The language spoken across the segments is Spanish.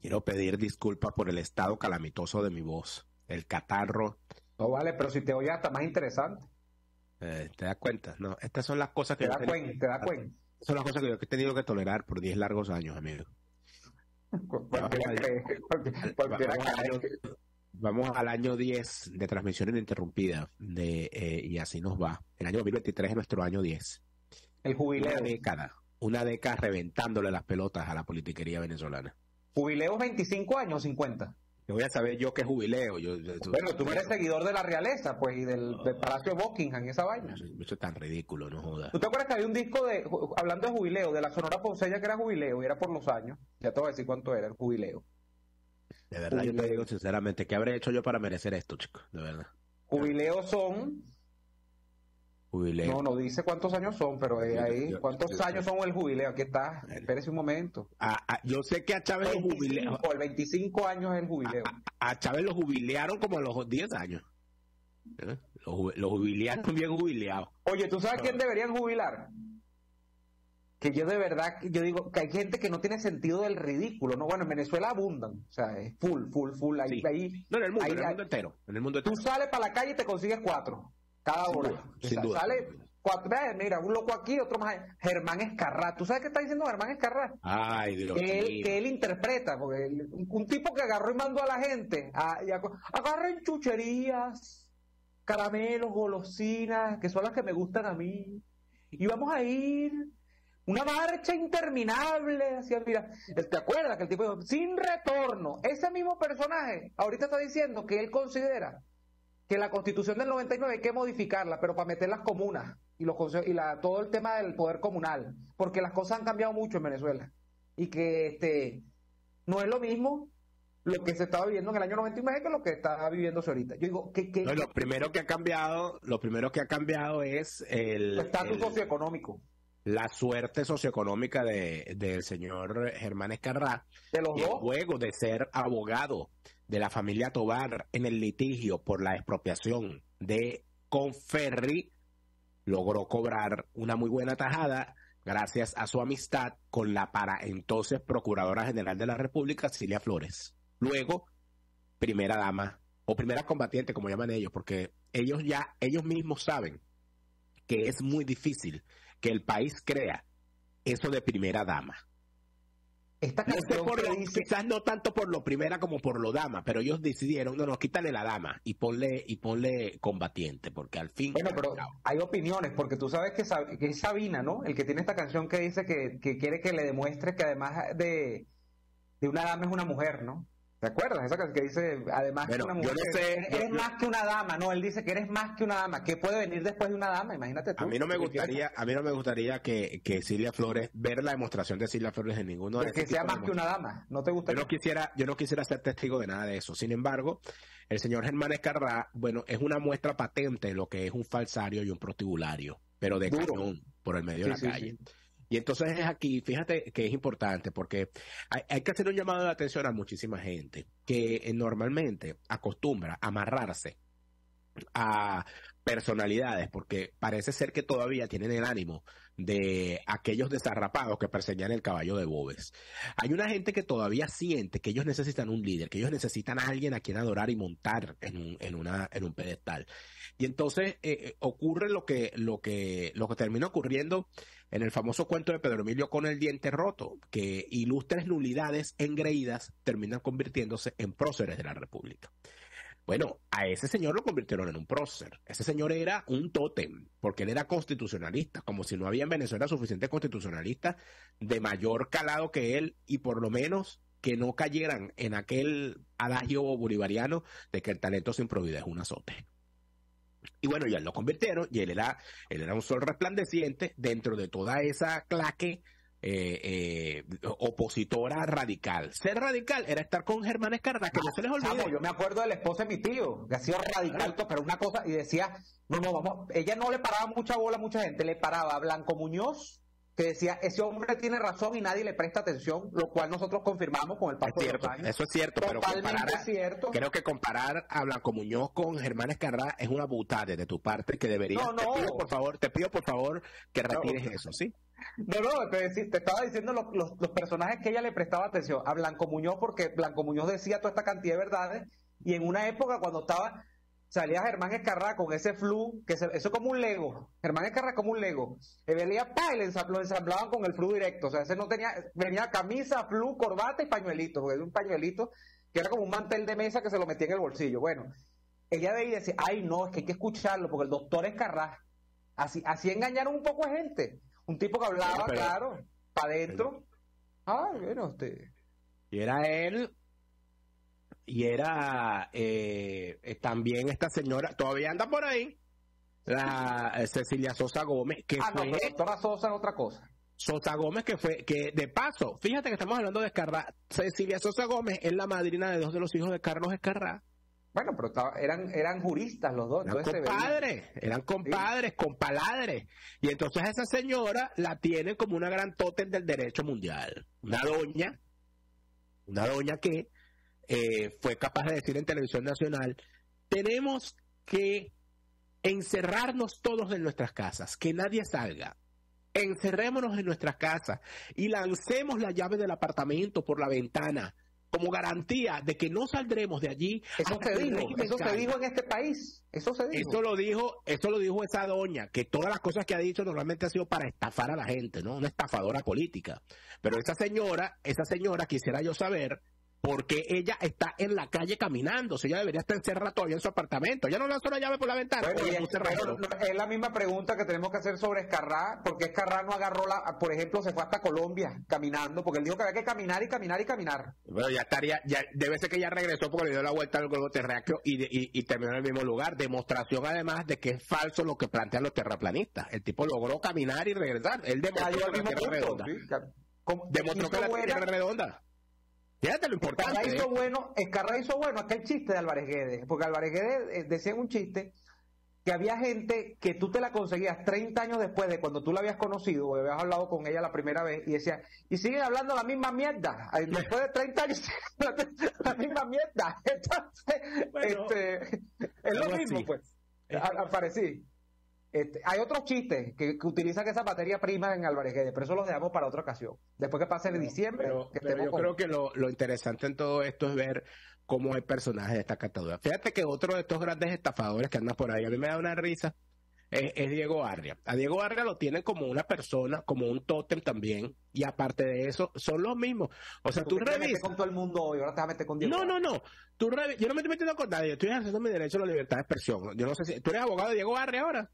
Quiero pedir disculpas por el estado calamitoso de mi voz. El catarro. No vale, pero si te oye hasta más interesante. Eh, ¿Te das cuenta? No, estas son las cosas que... Te das cuenta, te das cuenta. Son las cosas que yo he tenido que tolerar por 10 largos años, amigo. Vamos al año 10 de transmisión ininterrumpida de, eh, y así nos va. El año 2023 es nuestro año 10. El jubileo. Una década. Una década reventándole las pelotas a la politiquería venezolana. ¿Jubileo 25 años o 50? Yo voy a saber yo qué jubileo. Yo, bueno, tú eres seguidor de la realeza, pues, y del, Palacio de Buckingham, esa vaina. Eso es tan ridículo, no jodas. ¿Tú te acuerdas que había un disco de, hablando de jubileo, de la Sonora Ponceña que era jubileo, y era por los años? Ya te voy a decir cuánto era el jubileo. De verdad, yo te digo sinceramente, ¿qué habré hecho yo para merecer esto, chico? De verdad. Jubileos son Jubileo. No, no dice cuántos años son, pero ahí, ¿cuántos años son el jubileo? Aquí está, espérese un momento. yo sé que a Chávez lo jubilearon. El 25 años es el jubileo. A, Chávez lo jubilearon como a los 10 años. ¿Eh? Lo, jubilearon bien jubileado. Oye, ¿tú sabes quién deberían jubilar? Que yo de verdad, yo digo que hay gente que no tiene sentido del ridículo, ¿no? Bueno, en Venezuela abundan, o sea, es full, full, full. Ahí, ahí, no, en el mundo, en el mundo entero. En el mundo entero. Tú sales para la calle y te consigues cuatro cada hora. Sale cuatro, mira, un loco aquí, otro más. Germán Escarrá. ¿Tú sabes qué está diciendo Germán Escarrá? Ay, Dios que, él, que él interpreta, porque un tipo que agarró y mandó a la gente a, agarren chucherías, caramelos, golosinas, que son las que me gustan a mí. Y vamos a ir una marcha interminable hacia mira, ¿te acuerdas que el tipo dijo, sin retorno? Ese mismo personaje ahorita está diciendo que él considera que la constitución del 99 hay que modificarla, pero para meter las comunas y, los, y la, todo el tema del poder comunal, porque las cosas han cambiado mucho en Venezuela y que este no es lo mismo lo que se estaba viviendo en el año 99 que lo que está viviéndose ahorita. Yo digo que, lo primero que ha cambiado, lo primero que ha cambiado es el estatus socioeconómico. La suerte socioeconómica de, del señor Germán Escarrá, de los dos. luego de ser abogado de la familia Tobar en el litigio por la expropiación de Conferri, logró cobrar una muy buena tajada gracias a su amistad con la para entonces Procuradora General de la República, Cilia Flores. Luego, primera dama, o primera combatiente, como llaman ellos, porque ellos ya, ellos mismos saben que es muy difícil que el país crea eso de primera dama. Esta canción quizás no tanto por lo primera como por lo dama, pero ellos decidieron, no, no, quítale la dama y ponle, y ponle combatiente, porque al fin... Bueno, pero hay opiniones, porque tú sabes que, es Sabina, ¿no? El que tiene esta canción que dice que, que quiere que le demuestre que además de, de una dama es una mujer, ¿no? ¿Te acuerdas? Esa que dice, además que una mujer, eres, más que una dama, no, él dice que eres más que una dama, ¿qué puede venir después de una dama? Imagínate tú. A mí no me gustaría, a mí no me gustaría que, que Silvia Flores, ver la demostración de Silvia Flores en ninguno de Que sea más que una dama, ¿no te gustaría? Yo no quisiera, yo no quisiera ser testigo de nada de eso. Sin embargo, el señor Germán Escarrá, bueno, es una muestra patente de lo que es un falsario y un prostibulario, pero de cañón, por el medio de la calle. Y entonces es aquí, fíjate que es importante porque hay, que hacer un llamado de atención a muchísima gente que eh, normalmente acostumbra amarrarse a personalidades, porque parece ser que todavía tienen el ánimo de aquellos desarrapados que perseguían el caballo de Bobes. Hay una gente que todavía siente que ellos necesitan un líder, que ellos necesitan a alguien a quien adorar y montar en un, en una, en un pedestal. Y entonces eh, eh, ocurre lo que, lo que, lo que termina ocurriendo en el famoso cuento de Pedro Emilio con el diente roto, que ilustres nulidades engreídas terminan convirtiéndose en próceres de la República. Bueno, a ese señor lo convirtieron en un prócer. Ese señor era un tótem, porque él era constitucionalista, como si no había en Venezuela suficiente constitucionalistas de mayor calado que él, y por lo menos que no cayeran en aquel adagio bolivariano de que el talento sin probidad es un azote. Y bueno, ya lo convirtieron y él era, él era un sol resplandeciente dentro de toda esa claque eh, eh, opositora radical. Ser radical era estar con Germán Escarda, que no se les olvide. yo me acuerdo de la esposa de mi tío, que hacía radical, pero una cosa, y decía, no, no, vamos, ella no le paraba mucha bola a mucha gente, le paraba a Blanco Muñoz, que decía, ese hombre tiene razón y nadie le presta atención, lo cual nosotros confirmamos con el paso de los años. Eso es cierto, pero comparar, cierto. creo que comparar a Blanco Muñoz con Germán Escarrá es una butada de tu parte que deberías... No, no. Te pido, por favor, te pido por favor que retires eso, ¿sí? No, no, te, estaba diciendo los, los, personajes que ella le prestaba atención. A Blanco Muñoz, porque Blanco Muñoz decía toda esta cantidad de verdades, y en una época cuando estaba salía Germán Escarrá con ese flu, que eso es como un Lego. Germán Escarrá como un Lego. Y venía, pa, y lo ensamblaban con el flu directo. O sea, ese no tenía, venía camisa, flu, corbata y pañuelito, porque era un pañuelito que era como un mantel de mesa que se lo metía en el bolsillo. Bueno, ella veía y decía, ay, no, es que hay que escucharlo, porque el doctor Escarrá. Así, así engañaron un poco de gente. Un tipo que hablaba, claro, para adentro. Ah, bueno, usted. Y era él y era eh, también esta señora, todavía anda por ahí, la eh, Cecilia Sosa Gómez, que ah, fue... No, doctora Sosa es otra cosa. Sosa Gómez, que fue, que de paso, fíjate que estamos hablando de Escarra, Cecilia Sosa Gómez es la madrina de dos de los hijos de Carlos Escarra. Bueno, pero eran, eran juristas los dos. Eran compadres, eran compadres, compaladres. Y entonces esa señora la tienen como una gran tótem del derecho mundial. Una doña, una doña que eh, fue capaz de decir en televisión nacional, tenemos que encerrarnos todos en nuestras casas, que nadie salga. Encerrémonos en nuestras casas y lancemos la llave del apartamento por la ventana como garantía de que no saldremos de allí. Eso se dijo, eso se dijo en este país. Eso se dijo. Eso lo dijo, eso lo dijo esa doña, que todas las cosas que ha dicho normalmente ha sido para estafar a la gente, ¿no? Una estafadora política. Pero esa señora, esa señora quisiera yo saber porque ella está en la calle caminando, o sea, ella debería estar encerrada todavía en su apartamento. Ella no lanzó la llave por la ventana. es la misma pregunta que tenemos que hacer sobre Escarrá, porque Escarrá no agarró la, por ejemplo, se fue hasta Colombia caminando, porque él dijo que había que caminar y caminar y caminar. Bueno, ya estaría, ya debe ser que ya regresó porque le dio la vuelta al globo terráqueo y, y, terminó en el mismo lugar. Demostración además de que es falso lo que plantean los terraplanistas. El tipo logró caminar y regresar. Él demostró que la Tierra redonda. Demostró que la Tierra redonda. Fíjate lo importante. Escarra hizo, ¿eh? bueno, Escarra hizo bueno aquel chiste de Álvarez Guedes, porque Álvarez Guedes eh, decía en un chiste que había gente que tú te la conseguías 30 años después de cuando tú la habías conocido o habías hablado con ella la primera vez y decía, y siguen hablando la misma mierda. Después de 30 años, la misma mierda. Entonces, este, es lo mismo, pues. Al, parecer. Este, hay otros chistes que, utilizan esa materia prima en Álvarez Guedes, pero eso los dejamos para otra ocasión. Después que pase el diciembre. Pero, yo creo que lo, interesante en todo esto es ver cómo hay personajes de esta categoría. Fíjate que otro de estos grandes estafadores que andan por ahí, a mí me da una risa, es, Diego Arria. A Diego Arria lo tienen como una persona, como un tótem también, y aparte de eso, son los mismos. O sea, tú, revisas. con todo el mundo hoy, ahora te vas a meter con Diego. No, no, no. Tú Yo no me estoy metiendo con nadie, yo estoy haciendo mi derecho a la libertad de expresión. Yo no sé si. ¿Tú eres abogado de Diego Arria ahora?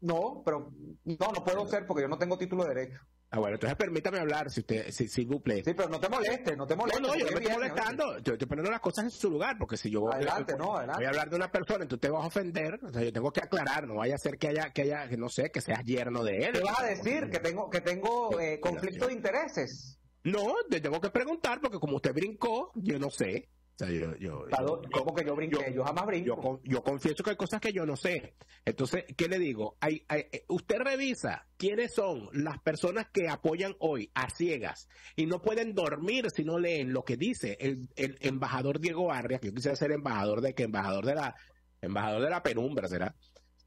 No, pero no, no puedo ser porque yo no tengo título de derecho. Ah, bueno, entonces permítame hablar, si usted, si, si Sí, pero no te molestes, no te molestes. No, no, yo no me estoy molestando, yo estoy poniendo las cosas en su lugar, porque si yo adelante, no, adelante. voy a hablar de una persona, entonces te vas a ofender, o sea, yo tengo que aclarar, no vaya a ser que haya, que haya, que no sé, que seas yerno de él. ¿Qué vas a decir? Que tengo, que tengo eh, conflicto de intereses. No, te tengo que preguntar, porque como usted brincó, yo no sé yo, yo, ¿Cómo que yo brinqué? Yo, jamás brinco. Yo, confieso que hay cosas que yo no sé. Entonces, ¿qué le digo? Hay, eh, usted revisa quiénes son las personas que apoyan hoy a ciegas y no pueden dormir si no leen lo que dice el, embajador Diego Arria, que yo quisiera ser embajador de que embajador de la embajador de la penumbra, ¿será?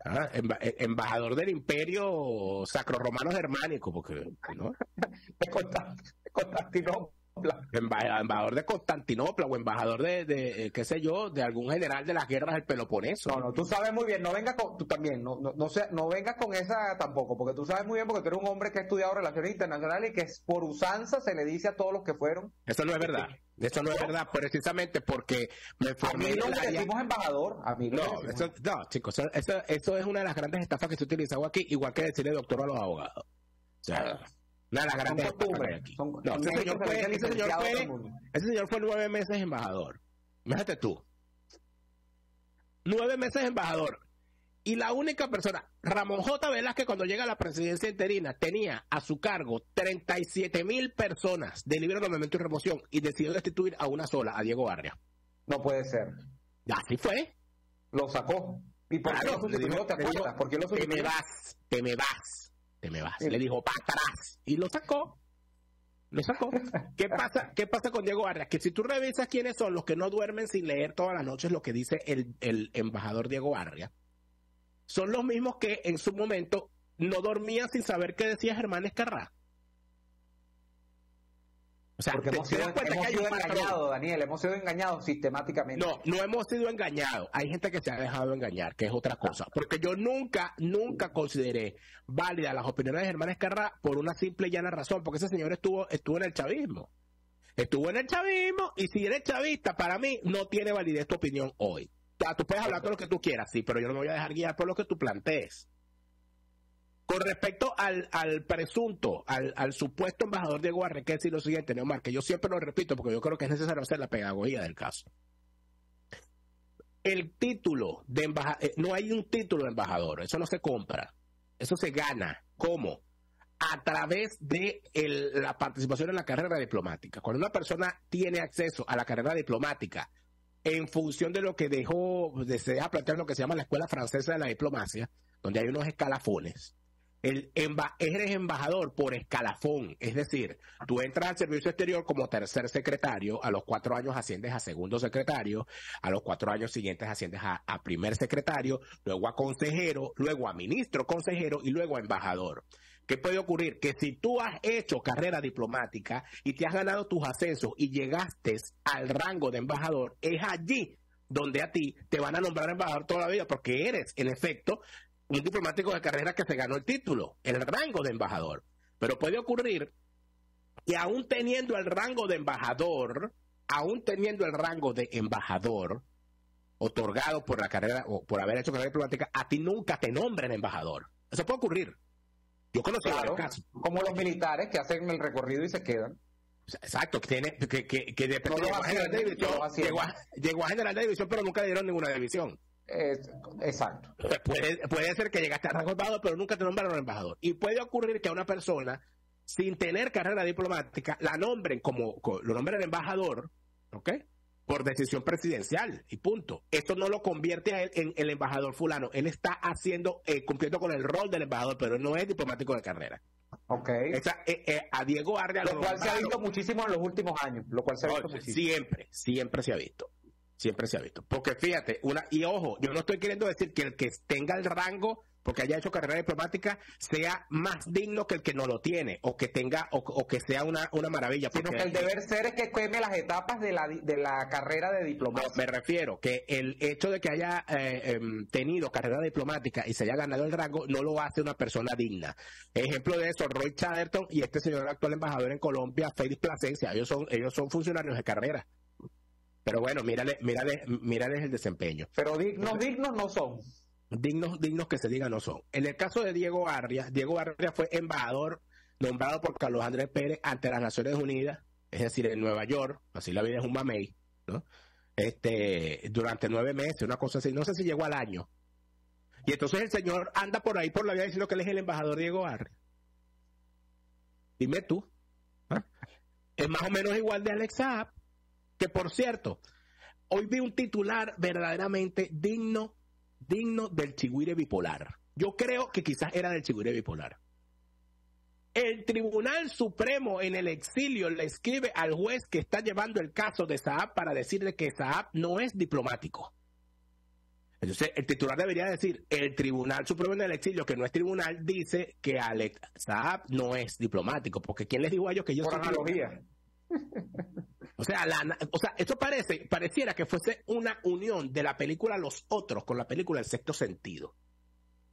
Ah, eh, embajador del imperio sacro romano germánico, porque ¿no? embajador de Constantinopla o embajador de, de, eh, qué sé yo, de algún general de las guerras del Peloponeso. No, no, tú sabes muy bien, no vengas con, tú también, no, no, no, no vengas con esa tampoco, porque tú sabes muy bien, porque tú eres un hombre que ha estudiado relaciones internacionales y que por usanza se le dice a todos los que fueron. Eso no es verdad. Eso no es verdad, precisamente porque me formé. A mí no le decimos embajador. A mí no, eso, no, chicos, eso, eso, es una de las grandes estafas que se utiliza aquí, igual que decirle doctor a los abogados. O sea, Nada, no, ese señor, fue, ese, señor fue, ese señor fue nueve meses embajador. Fíjate tú. Nueve meses embajador. Y la única persona, Ramón J. Velázquez, cuando llega a la presidencia interina, tenía a su cargo 37 mil personas de libre nombramiento y remoción y decidió destituir a una sola, a Diego Barria. No puede ser. Así fue. Lo sacó. ¿Y por qué lo sustituyó? ¿Te acuerdas? ¿Por qué lo Te me vas, te me vas te me vas. Le dijo, para atrás. Y lo sacó. Lo sacó. ¿Qué pasa, ¿Qué pasa con Diego Arria? Que si tú revisas quiénes son los que no duermen sin leer todas las noches lo que dice el, el embajador Diego Arria, son los mismos que en su momento no dormían sin saber qué decía Germán Escarrá. O sea, Porque hemos sido, engañados, Daniel, hemos sido engañados sistemáticamente. No, no hemos sido engañados. Hay gente que se ha dejado engañar, que es otra cosa. Porque yo nunca, nunca consideré válidas las opiniones de Germán Escarra por una simple y llana razón, porque ese señor estuvo, estuvo en el chavismo. Estuvo en el chavismo y si eres chavista, para mí no tiene validez tu opinión hoy. tú puedes hablar todo lo que tú quieras, sí, pero yo no me voy a dejar guiar por lo que tú plantees. Con respecto al, presunto, al, supuesto embajador Diego Arre, que decir lo siguiente, Neomar, que yo siempre lo repito porque yo creo que es necesario hacer la pedagogía del caso. El título de embajador, eh, no hay un título de embajador, eso no se compra, eso se gana. ¿Cómo? A través de la participación en la carrera diplomática. Cuando una persona tiene acceso a la carrera diplomática en función de lo que dejó, desea plantear lo que se llama la Escuela Francesa de la Diplomacia, donde hay unos escalafones, el eres embajador por escalafón, es decir, tú entras al servicio exterior como tercer secretario, a los cuatro años asciendes a segundo secretario, a los cuatro años siguientes asciendes a, a primer secretario, luego a consejero, luego a ministro consejero y luego a embajador. ¿Qué puede ocurrir? Que si tú has hecho carrera diplomática y te has ganado tus ascensos y llegaste al rango de embajador, es allí donde a ti te van a nombrar embajador toda la vida porque eres, en efecto, un diplomático de carrera que se ganó el título, el rango de embajador. Pero puede ocurrir que aún teniendo el rango de embajador, aún teniendo el rango de embajador otorgado por la carrera o por haber hecho carrera diplomática, a ti nunca te nombren embajador. Eso puede ocurrir. Yo conozco varios casos. Como los militares que hacen el recorrido y se quedan. Exacto, que tiene que, que, que llegó, a general de división, llegó a general de división, pero nunca le dieron ninguna división exacto. Puede, puede ser que llegaste a rango pero nunca te nombraron embajador. Y puede ocurrir que a una persona, sin tener carrera diplomática, la nombren como, lo nombren embajador, ¿ok? Por decisión presidencial y punto. Esto no lo convierte a él en el embajador fulano. Él está haciendo, eh, cumpliendo con el rol del embajador, pero no es diplomático de carrera. Ok. Eh, eh, a Diego Arria lo, cual se ha visto muchísimo en los últimos años. Lo cual se ha visto muchísimo. Siempre, siempre se ha visto. Siempre se ha visto. Porque fíjate, una, y ojo, yo no estoy queriendo decir que el que tenga el rango porque haya hecho carrera diplomática sea más digno que el que no lo tiene o que tenga o, que sea una, una maravilla sino que el deber ser es que queme las etapas de la, de la carrera de diplomacia. Me refiero que el hecho de que haya eh, em, tenido carrera diplomática y se haya ganado el rango no lo hace una persona digna. Ejemplo de eso Roy Chatterton y este señor actual embajador en Colombia Félix Plasencia ellos son ellos son funcionarios de carrera pero bueno, mírale, mírale, mírale el desempeño. Pero dignos, dignos no son. Dignos, dignos que se diga no son. En el caso de Diego Arria, Diego Arria fue embajador nombrado por Carlos Andrés Pérez ante las Naciones Unidas, es decir, en Nueva York, así la vida es un mamey, ¿no? Este, durante nueve meses, una cosa así, no sé si llegó al año. Y entonces el señor anda por ahí por la vida diciendo que él es el embajador Diego Arria. Dime tú. ¿ah? Es más o menos igual de Alex Saab. Que por cierto, hoy vi un titular verdaderamente digno, digno del chigüire bipolar. Yo creo que quizás era del chigüire bipolar. El Tribunal Supremo en el exilio le escribe al juez que está llevando el caso de Saab para decirle que Saab no es diplomático. Entonces, el titular debería decir, el Tribunal Supremo en el exilio, que no es tribunal, dice que Alex Saab no es diplomático, porque ¿quién les dijo a ellos que ellos Por analogía. O sea, la, o sea, esto parece, pareciera que fuese una unión de la película Los Otros con la película El Sexto Sentido.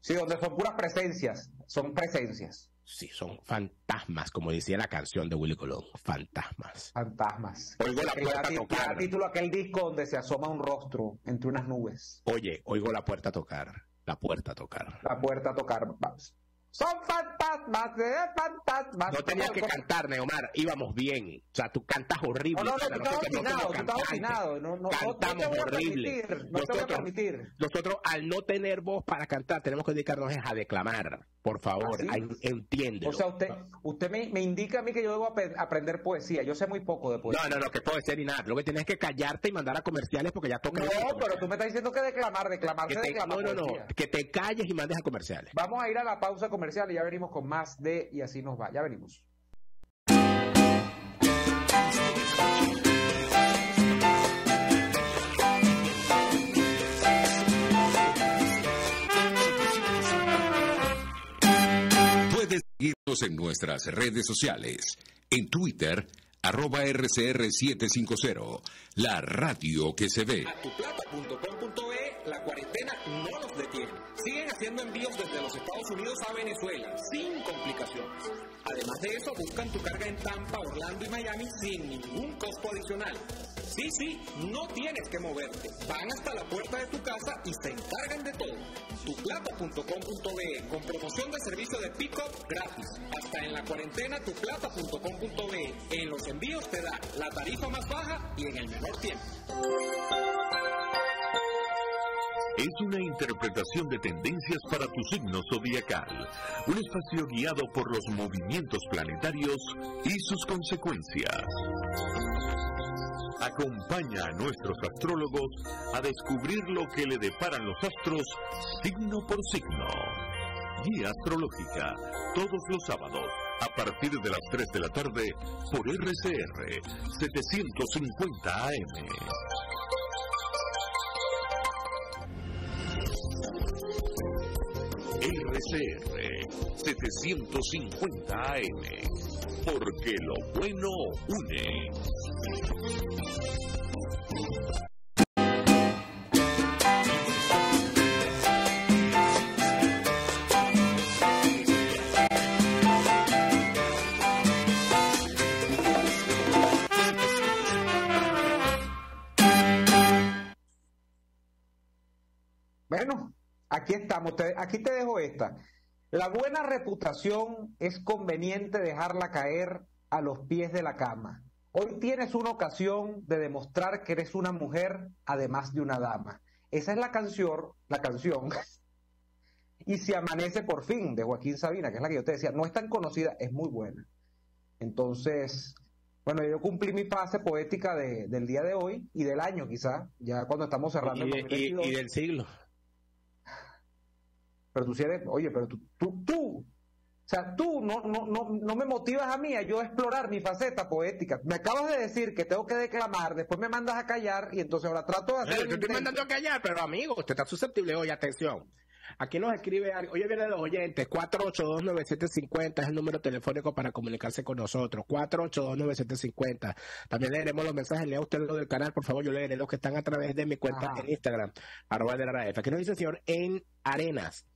Sí, donde son puras presencias, son presencias. Sí, son fantasmas, como decía la canción de Willy Colón, fantasmas. Fantasmas. Oigo la puerta tocar. título aquel disco donde se asoma un rostro entre unas nubes. Oye, oigo la puerta tocar, la puerta tocar. La puerta tocar. Son fantasmas, fantasmas. No tenías que cantar, Neomar, íbamos bien. O sea, tú cantas horrible. No, no, no, tú estabas afinado. No, no, Cantamos no horrible. no nosotros, te voy a permitir. Nosotros, al no tener voz para cantar, tenemos que dedicarnos a declamar. Por favor, entiende. O sea, usted, usted me, indica a mí que yo debo aprender poesía. Yo sé muy poco de poesía. No, no, no, que ser ni nada. Lo que tienes que callarte y mandar a comerciales porque ya toca. No, pero tú me estás diciendo que declamar, declamar, que declamar. No, no, no, que te calles y mandes a comerciales. Vamos a ir a la pausa comercial y ya venimos con más de Y así nos va. Ya venimos. En nuestras redes sociales. En Twitter, arroba RCR750, la radio que se ve. A tuplata.com.e, la cuarentena no nos detiene. Siguen haciendo envíos desde los Estados Unidos a Venezuela, sin complicaciones. Además de eso, buscan tu carga en Tampa, Orlando y Miami sin ningún costo adicional. Sí, sí, no tienes que moverte. Van hasta la puerta de tu casa y se. Tuplata.com.be con promoción de servicio de pick-up gratis. Hasta en la cuarentena tuplata.com.be. En los envíos te da la tarifa más baja y en el menor tiempo. Es una interpretación de tendencias para tu signo zodiacal. Un espacio guiado por los movimientos planetarios y sus consecuencias. Acompaña a nuestros astrólogos a descubrir lo que le deparan los astros signo por signo. Guía astrológica, todos los sábados, a partir de las 3 de la tarde, por RCR 750 AM. RCR 750 AM, porque lo bueno une. Bueno, aquí estamos. aquí te dejo esta. La buena reputación es conveniente dejarla caer a los pies de la cama. Hoy tienes una ocasión de demostrar que eres una mujer además de una dama. Esa es la canción, la canción. y se amanece por fin de Joaquín Sabina, que es la que yo te decía, no es tan conocida, es muy buena. Entonces, bueno, yo cumplí mi fase poética del día de hoy y del año quizá, ya cuando estamos cerrando y, el y, del siglo. Pero tú eres, oye, pero tú, tú, tú o sea, tú no, no, no, no me motivas a mí a yo explorar mi faceta poética. Me acabas de decir que tengo que declamar, después me mandas a callar y entonces ahora trato de hacer. Yo te estoy mandando a callar, pero amigo, usted está susceptible hoy, atención. Aquí nos escribe, oye, viene los oyentes, 4829750 es el número telefónico para comunicarse con nosotros, 4829750. También leeremos los mensajes, lea usted lo del canal, por favor, yo leeré los que están a través de mi cuenta en Instagram, arroba de la Aquí nos dice el señor en Arenas.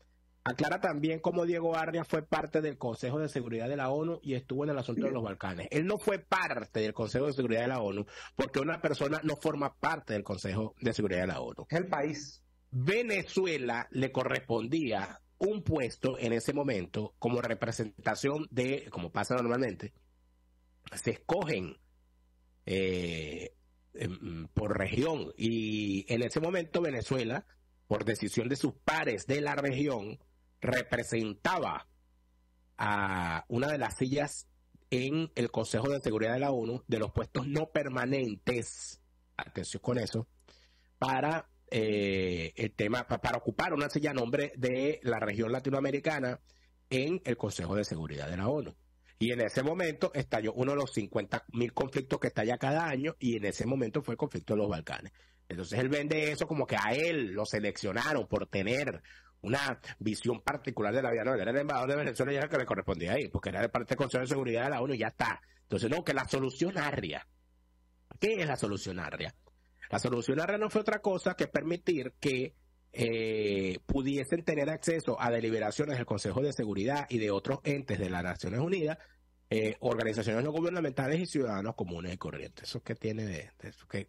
Aclara también cómo Diego Arria fue parte del Consejo de Seguridad de la ONU y estuvo en el asunto de los Balcanes. Él no fue parte del Consejo de Seguridad de la ONU porque una persona no forma parte del Consejo de Seguridad de la ONU. Es el país. Venezuela le correspondía un puesto en ese momento como representación de, como pasa normalmente, se escogen eh, em, por región y en ese momento Venezuela, por decisión de sus pares de la región, representaba a una de las sillas en el Consejo de Seguridad de la ONU de los puestos no permanentes, atención con eso, para eh, el tema, para ocupar una silla a nombre de la región latinoamericana en el Consejo de Seguridad de la ONU. Y en ese momento estalló uno de los 50 mil conflictos que estalla cada año y en ese momento fue el conflicto de los Balcanes. Entonces él vende eso como que a él lo seleccionaron por tener una visión particular de la vida. No, era el embajador de Venezuela y era el que le correspondía ahí, porque era de parte del Consejo de Seguridad de la ONU y ya está. Entonces, no, que la solución arria. ¿Qué es la solución arria? La solución arria no fue otra cosa que permitir que eh, pudiesen tener acceso a deliberaciones del Consejo de Seguridad y de otros entes de las Naciones Unidas, eh, organizaciones no gubernamentales y ciudadanos comunes y corrientes. Eso que tiene de, eso que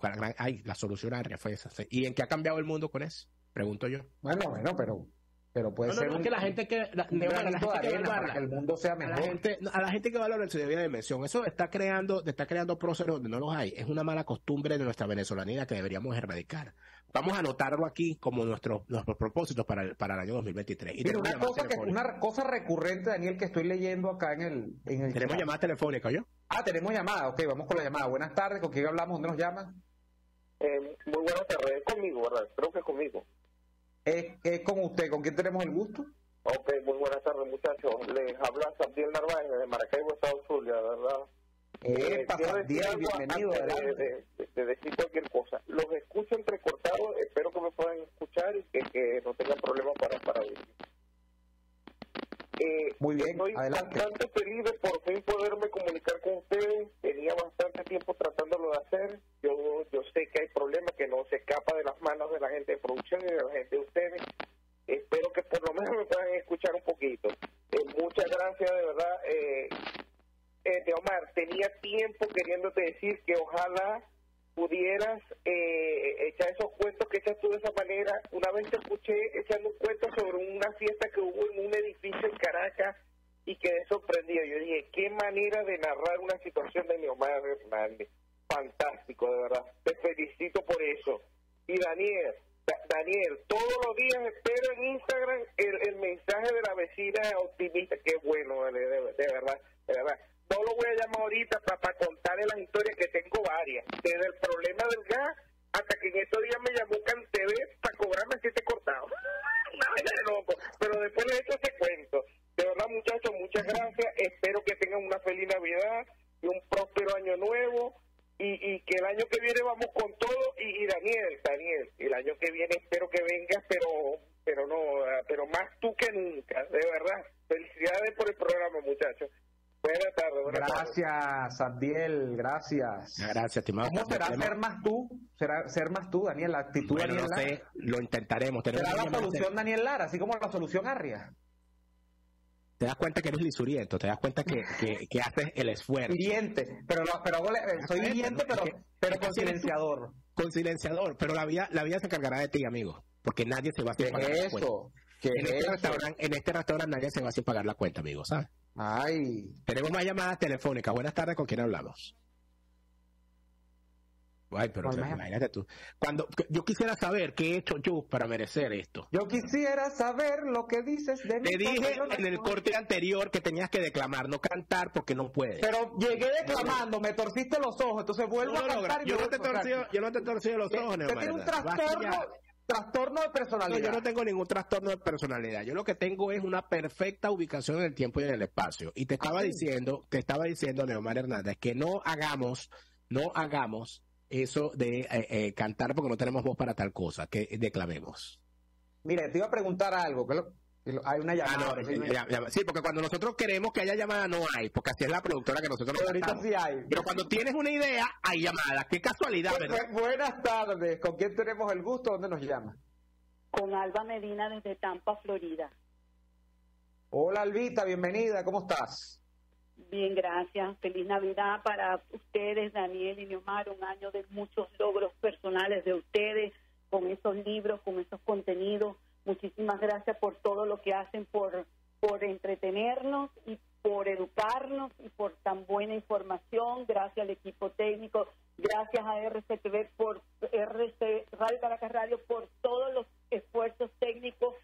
la solución arria fue esa. ¿Y en qué ha cambiado el mundo con eso? Pregunto yo. Bueno, bueno, pero pero puede no, ser no, un, que la gente que la, un la granito gente de que arena para valora- que el mundo sea a la mejor. gente, a la gente que valora su debida dimensión. Eso está creando, está creando próceres donde no los hay. Es una mala costumbre de nuestra venezolanidad que deberíamos erradicar. Vamos a anotarlo aquí como nuestros nuestros propósitos para el, para el año 2023. Y Mira, una cosa, que, una cosa recurrente, Daniel, que estoy leyendo acá en el, en el Tenemos chat. llamadas telefónicas, ¿yo? Ah, tenemos llamada. Ok, vamos con la llamada. Buenas tardes. ¿Con quién hablamos? ¿Dónde nos llaman? Eh, muy buenas tardes, es conmigo, ¿verdad? Creo que es conmigo. Es, es con usted. ¿Con quién tenemos el gusto? Ok, muy buenas tardes, muchachos. Les habla Sabdiel Narváez de Maracaibo, Estado Zulia, ¿verdad? Eh, Epa, Sabdiel, bienvenido. de, de- de decir cualquier cosa. Los escucho entrecortados, espero que me puedan escuchar y que, que no tengan problemas para, para oír. Eh, Muy bien, Estoy adelante. bastante feliz de por fin poderme comunicar con ustedes. Tenía bastante tiempo tratándolo de hacer. Yo, yo sé que hay problemas que no se escapa de las manos de la gente de producción y de la gente de ustedes. Espero que por lo menos me puedan escuchar un poquito. Eh, muchas gracias, de verdad. Eh, eh, Teomar, tenía tiempo queriéndote decir que ojalá pudieras eh, echar esos cuentos que echas tú de esa manera. Una vez te escuché echando un cuento sobre una fiesta que hubo en un edificio en Caracas y quedé sorprendido. Yo dije, qué manera de narrar una situación de Neomar Hernández. Fantástico, de verdad. Te felicito por eso. Y Daniel, Da- Daniel, todos los días espero en Instagram el, el mensaje de la vecina optimista. Qué bueno, de verdad, de verdad. No lo voy a llamar ahorita para contarle las historias que tengo varias. Desde el problema del gas hasta que en estos días me llamó CanTV para cobrarme siete cortados. Vaina de loco. Pero después le he hecho ese cuento. De verdad, muchachos, muchas gracias. Espero que tengan una feliz Navidad y un próspero año nuevo. Y, y que el año que viene vamos con todo. Y, y Daniel, Daniel, el año que viene espero que vengas, pero pero no, pero más tú que nunca, de verdad. Felicidades por el programa, muchachos. Buenas tardes, buenas. Gracias, Sabdiel. Gracias. Gracias, estimado. ¿Cómo será ser más tú? ¿Será ser más tú, Daniel? La actitud Bueno, Daniel no Lara. sé, lo intentaremos. Tenemos ¿Será la solución Daniel Lara, así como la solución Arria? te das cuenta que eres lisuriento, te das cuenta que, que, que haces el esfuerzo. Hiriente, pero, lo- pero hago le- soy hiriente, pero, pero con silenciador. Con silenciador, pero la vida, la vida se encargará de ti, amigo. Porque nadie se va sin ¿Qué pagar es la cuenta. En es este, eso? restaurante, en este restaurante nadie se va sin pagar la cuenta, amigo, ¿sabes? Ay, Tenemos más llamadas telefónicas. Buenas tardes, ¿con quién hablamos? Ay, pero te- imagínate tú. Cuando, yo quisiera saber qué he hecho yo para merecer esto. yo quisiera saber lo que dices de mí. Te dije en el corte anterior que tenías que declamar, no cantar porque no puedes. Pero llegué declamando, me torciste los ojos, entonces vuelvo No a cantar y yo, no te torcido, yo no te he torcido los ojos, Neomar, tiene un trastorno. Trastorno de No, personalidad. yo no tengo ningún trastorno de personalidad. Yo lo que tengo es una perfecta ubicación en el tiempo y en el espacio. Y te estaba Ah, diciendo, te estaba diciendo, Neomar Hernández, que no hagamos, no hagamos eso de eh, eh, cantar porque no tenemos voz para tal cosa, que declamemos. Mire, te iba a preguntar algo. que lo- hay una Ah, llamada. no, sí, porque cuando nosotros queremos que haya llamada no hay, porque así es la productora que nosotros pero ahorita sí hay. Pero cuando tienes una idea, hay llamada. Qué casualidad, Bu- ¿verdad? bu- buenas tardes. ¿Con quién tenemos el gusto? ¿Dónde nos llama? con Alba Medina desde Tampa, Florida. Hola, Albita. Bienvenida. ¿Cómo estás? Bien, gracias. Feliz Navidad para ustedes, Daniel y Neomar. Un año de muchos logros personales de ustedes con esos libros, con esos contenidos. Muchísimas gracias por todo lo que hacen por, por entretenernos y por educarnos y por tan buena información. Gracias al equipo técnico, gracias a RCTV por RC Radio Caracas Radio por todos los esfuerzos técnicos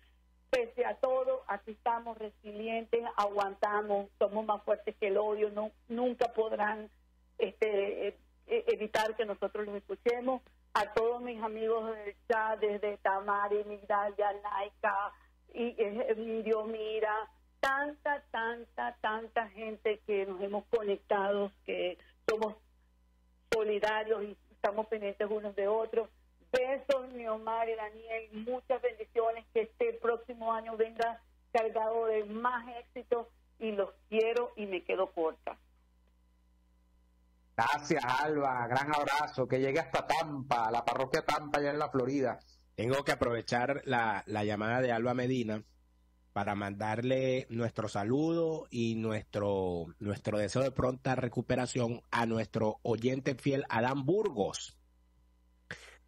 pese a todo, aquí estamos resilientes, aguantamos, somos más fuertes que el odio, no, nunca podrán este, eh, evitar que nosotros los escuchemos. A todos mis amigos del chat, desde Tamari, Migdalia, Naika, y eh, Emilio Mira, tanta, tanta, tanta gente que nos hemos conectado, que somos solidarios y estamos pendientes unos de otros. Besos, mi Omar y Daniel, muchas bendiciones, que este próximo año venga cargado de más éxito y los quiero y me quedo corta. Gracias, Alba. Gran abrazo. Que llegue hasta Tampa, la parroquia Tampa, allá en la Florida. Tengo que aprovechar la, la llamada de Alba Medina para mandarle nuestro saludo y nuestro, nuestro deseo de pronta recuperación a nuestro oyente fiel Adán Burgos,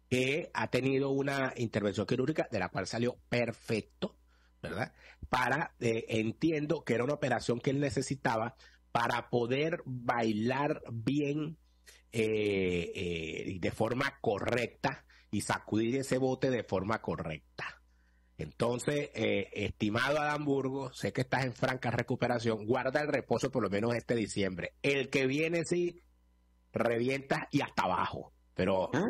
que ha tenido una intervención quirúrgica de la cual salió perfecto. ¿verdad? Para, eh, entiendo que era una operación que él necesitaba para poder bailar bien eh, eh, de forma correcta y sacudir ese bote de forma correcta. Entonces, eh, estimado Adam Burgos, sé que estás en franca recuperación, guarda el reposo por lo menos este diciembre. El que viene sí, revientas y hasta abajo pero ah.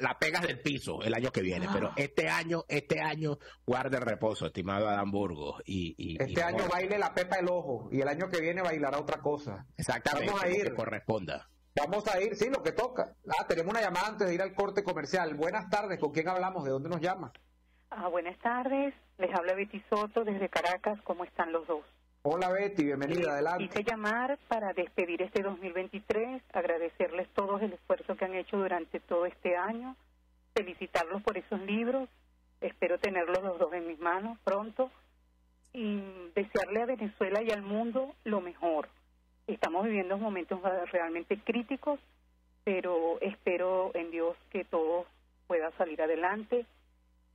la, pegas del piso el año que viene. Pero ah. este año, este año guarde el reposo, estimado Adam Burgos. Y, este año baile la pepa del ojo y el año que viene bailará otra cosa. Exactamente. Vamos a ir. Que corresponda. Vamos a ir, sí, lo que toca. Ah, tenemos una llamada antes de ir al corte comercial. Buenas tardes, ¿con quién hablamos? ¿De dónde nos llama? Ah, buenas tardes, les habla Betty Soto desde Caracas. ¿Cómo están los dos? Hola Betty, bienvenida, adelante. Quise llamar para despedir este 2023, agradecerles todos el esfuerzo que han hecho durante todo este año, felicitarlos por esos libros, espero tenerlos los dos en mis manos pronto y desearle a Venezuela y al mundo lo mejor. Estamos viviendo momentos realmente críticos, pero espero en Dios que todo pueda salir adelante.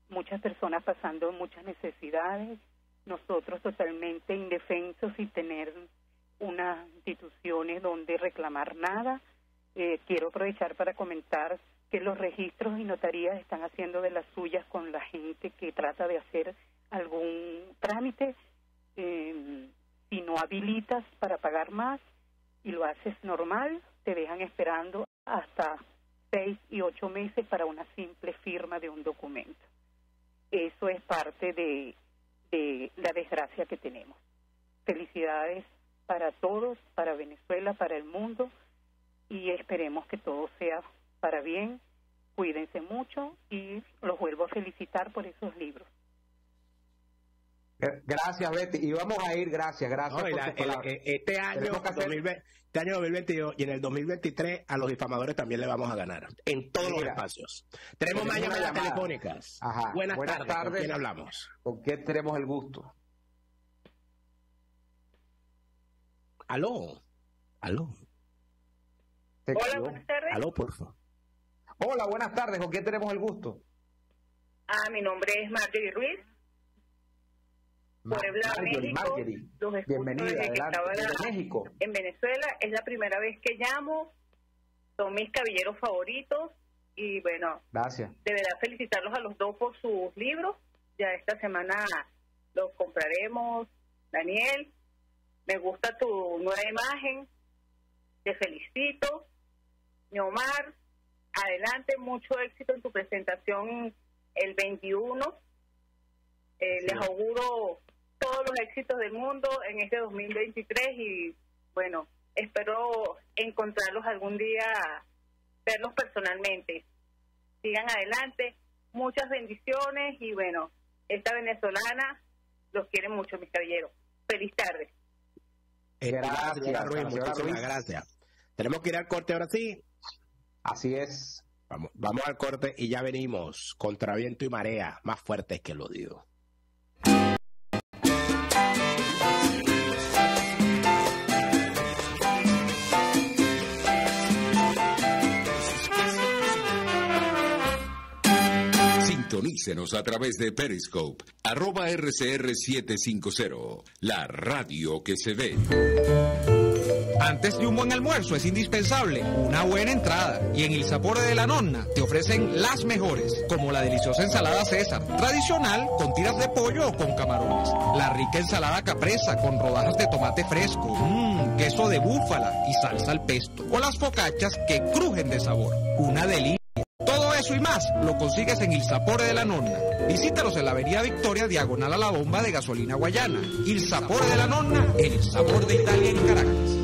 Muchas personas pasando muchas necesidades, nosotros totalmente indefensos y tener unas instituciones donde reclamar nada. Eh, quiero aprovechar para comentar que los registros y notarías están haciendo de las suyas con la gente que trata de hacer algún trámite. Eh, si no habilitas para pagar más y lo haces normal, te dejan esperando hasta seis y ocho meses para una simple firma de un documento. Eso es parte de la desgracia que tenemos. Felicidades para todos, para Venezuela, para el mundo y esperemos que todo sea para bien. Cuídense mucho y los vuelvo a felicitar por esos libros. Gracias, Betty. Y vamos a ir, gracias, gracias. Eh, este año, 2020, este año 2022 y en el 2023 a los difamadores también le vamos a ganar en todos los espacios. Tenemos más llamadas telefónicas. Buenas, tardes. ¿Con quién hablamos? ¿Con quién tenemos el gusto? Aló. Aló. Hola, buenas tardes. Aló, por favor. Hola, buenas tardes. ¿Con quién tenemos el gusto? Ah, mi nombre es Marjorie Ruiz. Puebla, México. Los Bienvenida, desde México. En Venezuela es la primera vez que llamo. Son mis cabilleros favoritos y bueno, gracias. De verdad felicitarlos a los dos por sus libros. Ya esta semana los compraremos. Daniel, me gusta tu nueva imagen. Te felicito. Mi Omar, adelante, mucho éxito en tu presentación el 21. Eh, les auguro todos los éxitos del mundo en este 2023 y bueno, espero encontrarlos algún día, verlos personalmente. Sigan adelante, muchas bendiciones y bueno, esta venezolana los quiere mucho, mis caballeros. Feliz tarde. Gracias, muchísimas gracias. Tenemos que ir al corte ahora sí. Así es. Vamos, vamos al corte y ya venimos contra viento y marea, más fuertes que lo digo. Sintonícenos a través de Periscope, arroba RCR750, la radio que se ve. Antes de un buen almuerzo es indispensable una buena entrada y en el Sapore de la Nonna te ofrecen las mejores, como la deliciosa ensalada César, tradicional con tiras de pollo o con camarones, la rica ensalada capresa con rodajas de tomate fresco, mmm, queso de búfala y salsa al pesto, o las focachas que crujen de sabor, una delicia y más lo consigues en Il Sapore de la Nonna. Visítalos en la Avenida Victoria, diagonal a la bomba de gasolina guayana. Il Sapore de la Nonna, el sabor de Italia en Caracas.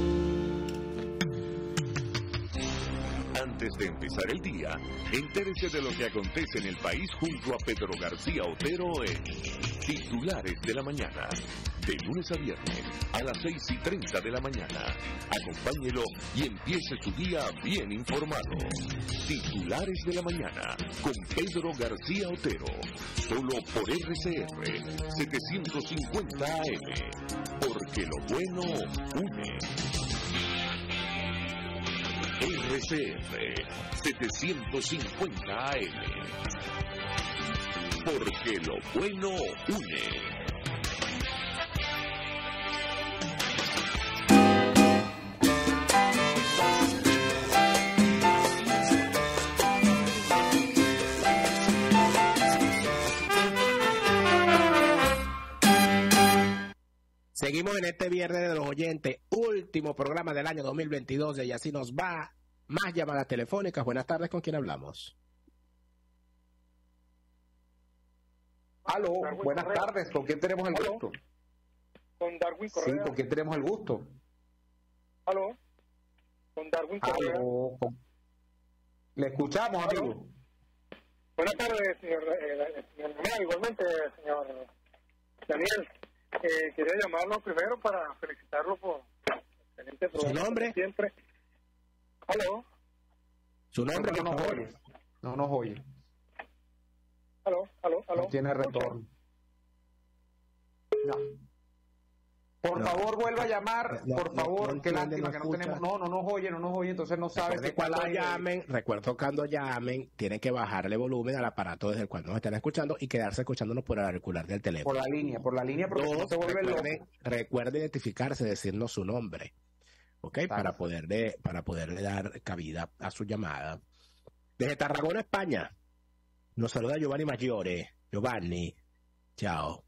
Antes de empezar el día, entérese de lo que acontece en el país junto a Pedro García Otero en Titulares de la Mañana de lunes a viernes a las 6 y 30 de la mañana. Acompáñelo y empiece su día bien informado. Titulares de la mañana con Pedro García Otero. Solo por RCR 750 AM. Porque lo bueno une. RCR 750 AM porque lo bueno une. Seguimos en este viernes de los oyentes, último programa del año 2022 y así nos va. Más llamadas telefónicas. Buenas tardes, ¿con quién hablamos? Aló, buenas tardes, ¿con quién tenemos el gusto? Con Darwin Correa. Sí, ¿con quién tenemos el gusto? Aló, con Darwin Correa. Aló, con- Le escuchamos, amigo. Buenas tardes, señor, eh, señor Nomar, igualmente, señor Daniel. Eh, quería llamarlo primero para felicitarlo por el excelente programa. nombre? como Siempre. Aló, Su nombre, no nos oye. No nos oye. Aló, aló, aló. No tiene retorno. No. Por No. favor, vuelva a llamar, No, por favor, no qué entiende, lástima no que no tenemos, no, no nos oye, no nos oye, entonces no sabe si cuando llamen, recuerdo cuando llamen, tienen que bajarle volumen al aparato desde el cual nos están escuchando y quedarse escuchándonos por el auricular del teléfono. por la línea, por la línea, porque si no Dos, se vuelve loco. recuerde, recuerde identificarse, decirnos su nombre, ¿ok? Para poderle, para poderle dar cabida a su llamada. Desde Tarragona, España, nos saluda Giovanni Maggiore. Giovanni, chao.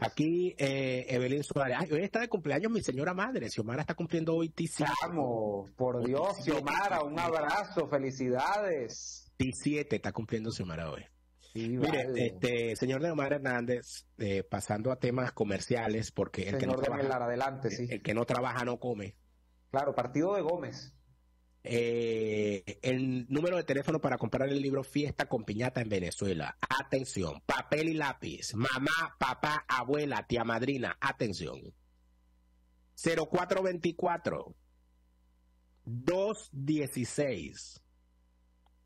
Aquí, eh, Evelyn Suárez. Ay, hoy está de cumpleaños mi señora madre. Xiomara está cumpliendo hoy T7. Vamos, por Dios, Xiomara, un abrazo, felicidades. T7 está cumpliendo Xiomara hoy. Sí, Mire, vale. este, señor Leomar Hernández, eh, pasando a temas comerciales, porque el que, no Señor Daniel trabaja, Lara, adelante, sí. el que no trabaja no come. Claro, partido de Gómez. Eh, el número de teléfono para comprar el libro Fiesta con Piñata en Venezuela. Atención, papel y lápiz. Mamá, papá, abuela, tía madrina. Atención. 0424 216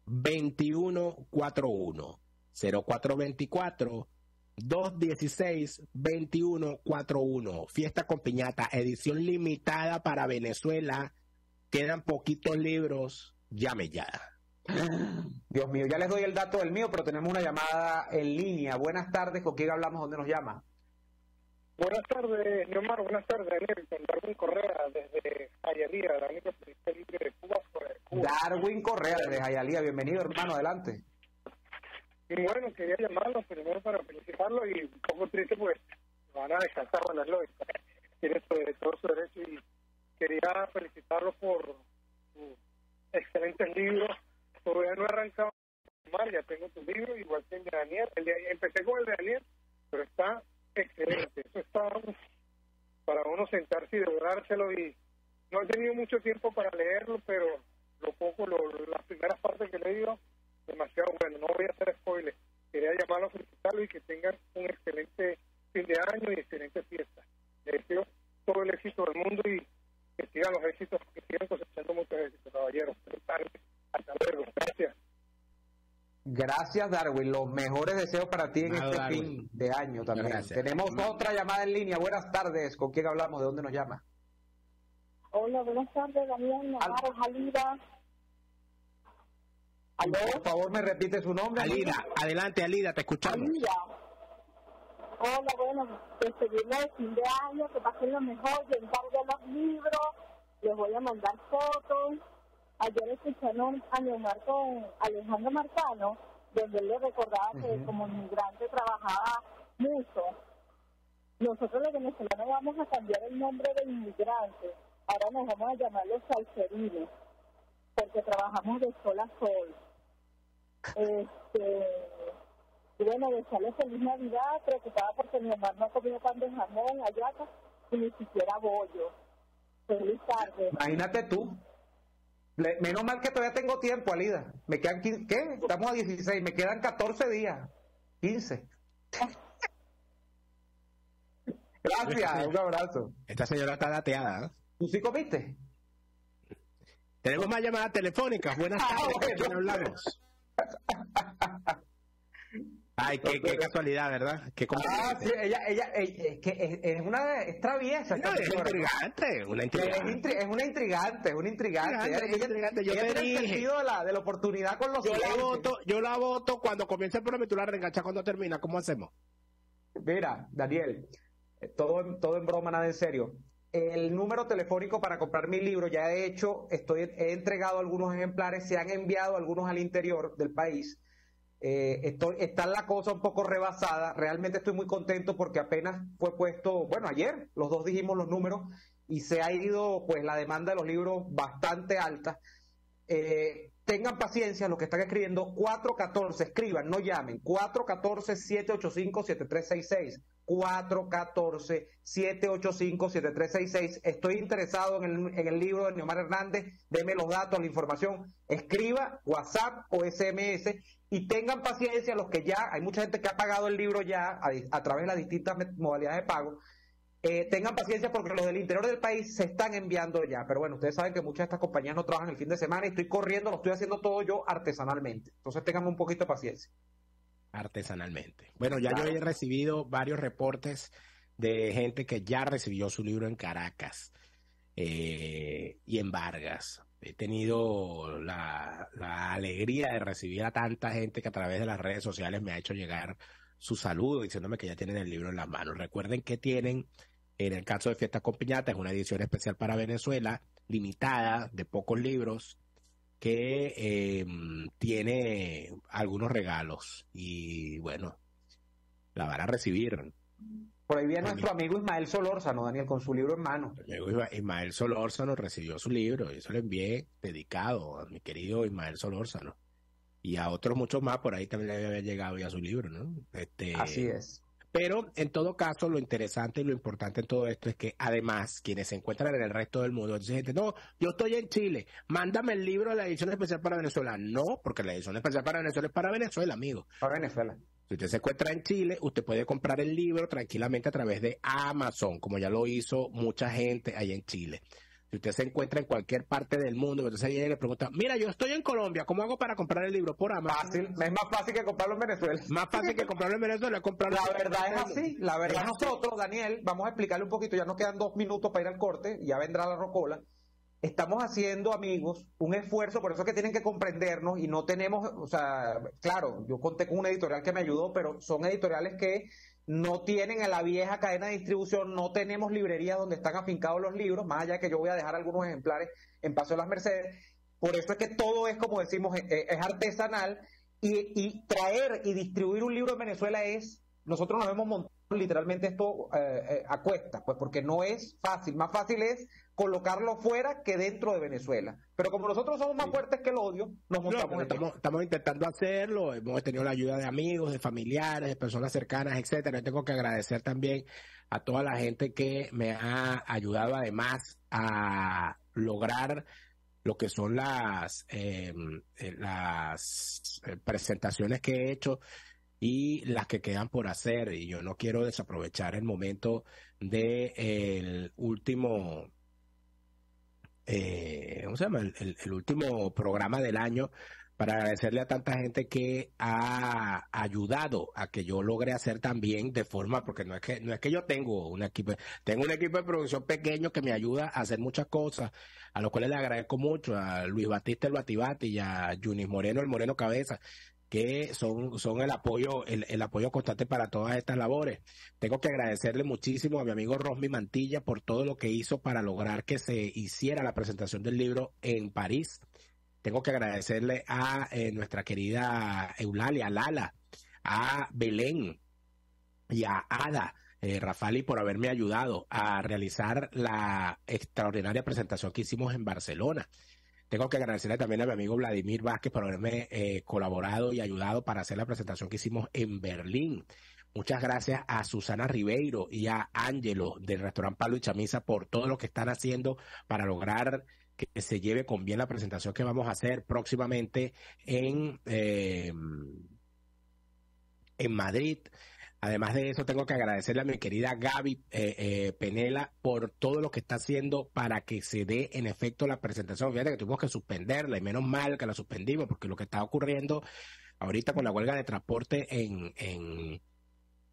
2141 0424 216 2141 Fiesta con Piñata, edición limitada para Venezuela. Quedan poquitos libros. Llame ya. Dios mío, ya les doy el dato del mío, pero tenemos una llamada en línea. Buenas tardes, ¿con quién hablamos? ¿Dónde nos llama? Buenas tardes, Neomar. Buenas tardes, Daniel. Con Darwin Correa desde Ayalía, la única libre de Cuba. Darwin Correa, desde Jayalía. Bienvenido, hermano, adelante. Y bueno, quería llamarlo primero para felicitarlo y un poco triste pues van a descansar con las lógicas. Tiene todo su derecho y quería felicitarlo por sus excelentes libros. Todavía no he arrancado mal, ya tengo tu libro, igual que el de Daniel. El de- empecé con el de Daniel, pero está excelente. Eso está para uno sentarse y devorárselo y no he tenido mucho tiempo para leerlo, pero lo poco, lo, las primeras partes que he leído, demasiado bueno. No voy a hacer spoiler. Quería llamarlo, felicitarlo y que tengan un excelente fin de año y excelente fiesta. Le deseo todo el éxito del mundo y que sigan los éxitos, que sigan cosechando muchos éxitos, caballeros. Feliz tarde. Hasta luego. Gracias. Gracias, Darwin. Los mejores deseos para ti en Nada, este Darwin. fin de año también. Gracias. Tenemos otra llamada en línea. Buenas tardes. ¿Con quién hablamos? ¿De dónde nos llama? Hola, buenas tardes, Daniel Navarro, Jalida. ¿Aló? Por favor, me repite su nombre. Alida, adelante, Alida, te escuchamos. Jalida. Hola, bueno, despedirme de fin de año, que pasen lo mejor, yo encargué los libros, les voy a mandar fotos. Ayer escucharon a Leonardo con Alejandro Marcano, donde él le recordaba que como inmigrante trabajaba mucho. Nosotros los venezolanos vamos a cambiar el nombre de inmigrante. Ahora nos vamos a llamar los salserines, porque trabajamos de sol a sol. Este, y bueno, desearle feliz Navidad, preocupada porque mi mamá no ha comido pan de jamón, ayaca y ni siquiera bollo. Feliz tarde. Imagínate tú. Le- menos mal que todavía tengo tiempo, Alida. Me quedan, quin- ¿qué? Estamos a 16, me quedan 14 días. 15. Gracias, un abrazo. Esta señora está dateada. ¿eh? ¿Tú sí comiste? Tenemos más llamadas telefónicas. Buenas Ah, tardes, ¿con bueno. hablamos? Ay, qué, qué casualidad, ¿verdad? Qué ah, sí, ella, ella, es que es, una es traviesa. No, es intrigante, una intrigante. Es, una intrigante, es una intrigante. ella, intrigante. Yo ella te dije. El sentido de la, de la oportunidad con los Yo la voto, yo la voto cuando comience el programa y tú la reenganchas cuando termina. ¿Cómo hacemos? Mira, Daniel, eh, todo, todo en broma, nada en serio. El número telefónico para comprar mi libro ya he hecho, estoy, he entregado algunos ejemplares, se han enviado algunos al interior del país eh, estoy, está la cosa un poco rebasada. Realmente estoy muy contento porque apenas fue puesto, bueno, ayer los dos dijimos los números y se ha ido pues la demanda de los libros bastante alta. Eh, tengan paciencia los que están escribiendo 414, escriban, no llamen, 414-785-7366. 414-785-7366. Estoy interesado en el, libro de Neomar Hernández. Deme los datos, la información. Escriba WhatsApp o SMS y tengan paciencia los que ya, hay mucha gente que ha pagado el libro ya a, través de las distintas modalidades de pago, eh, tengan paciencia porque los del interior del país se están enviando ya. Pero bueno, ustedes saben que muchas de estas compañías no trabajan el fin de semana y estoy corriendo, lo estoy haciendo todo yo artesanalmente. Entonces tengan un poquito de paciencia. Artesanalmente. Bueno, ya yo he recibido varios reportes de gente que ya recibió su libro en Caracas eh, y en Vargas he tenido la, alegría de recibir a tanta gente que a través de las redes sociales me ha hecho llegar su saludo diciéndome que ya tienen el libro en las manos. Recuerden que tienen, en el caso de Fiesta con Piñata, es una edición especial para Venezuela, limitada, de pocos libros, que em, tiene algunos regalos y bueno, la van a recibir. Por ahí viene nuestro amigo Ismael Solórzano, Daniel, con su libro en mano. Ismael Solórzano recibió su libro y eso lo envié dedicado a mi querido Ismael Solórzano. Y a otros muchos más, por ahí también le había llegado ya su libro, ¿no? Este, Así es. Pero en todo caso, lo interesante y lo importante en todo esto es que además quienes se encuentran en el resto del mundo, dicen gente, no, yo estoy en Chile, mándame el libro de la edición especial para Venezuela. No, porque la edición especial para Venezuela es para Venezuela, amigo. Para Venezuela. Si usted se encuentra en Chile, usted puede comprar el libro tranquilamente a través de Amazon, como ya lo hizo mucha gente ahí en Chile. Si usted se encuentra en cualquier parte del mundo, entonces viene y le pregunta, mira, yo estoy en Colombia, ¿cómo hago para comprar el libro por Amazon? Fácil, es más fácil que comprarlo en Venezuela. Más fácil que comprarlo en Venezuela, comprarlo La verdad es así, la verdad nosotros, Daniel, vamos a explicarle un poquito, ya nos quedan dos minutos para ir al corte, ya vendrá la rocola estamos haciendo, amigos, un esfuerzo, por eso es que tienen que comprendernos y no tenemos, o sea, claro, yo conté con una editorial que me ayudó, pero son editoriales que no tienen en la vieja cadena de distribución, no tenemos librerías donde están afincados los libros, más allá que yo voy a dejar algunos ejemplares en Paso de las Mercedes. Por eso es que todo es, como decimos, es, artesanal y, y traer y distribuir un libro en Venezuela es, nosotros nos hemos montado literalmente esto eh, eh, a cuesta, pues porque no es fácil. Más fácil es colocarlo fuera que dentro de Venezuela. Pero como nosotros somos más fuertes que el odio, nos montamos. estamos, estamos, intentando hacerlo, hemos tenido la ayuda de amigos, de familiares, de personas cercanas, etcétera. Yo tengo que agradecer también a toda la gente que me ha ayudado además a lograr lo que son las, em, eh, las presentaciones que he hecho y las que quedan por hacer. Y yo no quiero desaprovechar el momento del el último, eh, ¿cómo se llama? El, el, último programa del año para agradecerle a tanta gente que ha ayudado a que yo logre hacer también de forma, porque no es que, no es que yo tengo un equipo, tengo un equipo de producción pequeño que me ayuda a hacer muchas cosas, a los cuales le agradezco mucho, a Luis Batista el Batibati y a Junis Moreno el Moreno Cabeza, que son, son el apoyo, el, el, apoyo constante para todas estas labores. Tengo que agradecerle muchísimo a mi amigo Rosmi Mantilla por todo lo que hizo para lograr que se hiciera la presentación del libro en París. Tengo que agradecerle a eh, nuestra querida Eulalia, Lala, a Belén y a Ada. Eh, Rafali por haberme ayudado a realizar la extraordinaria presentación que hicimos en Barcelona. Tengo que agradecerle también a mi amigo Vladimir Vázquez por haberme eh, colaborado y ayudado para hacer la presentación que hicimos en Berlín. Muchas gracias a Susana Ribeiro y a Ángelo del restaurante Palo y Chamisa por todo lo que están haciendo para lograr que se lleve con bien la presentación que vamos a hacer próximamente en, eh, en Madrid. Además de eso, tengo que agradecerle a mi querida Gaby eh, eh, Penela por todo lo que está haciendo para que se dé en efecto la presentación. Fíjate que tuvimos que suspenderla y menos mal que la suspendimos porque lo que está ocurriendo ahorita con la huelga de transporte en, en,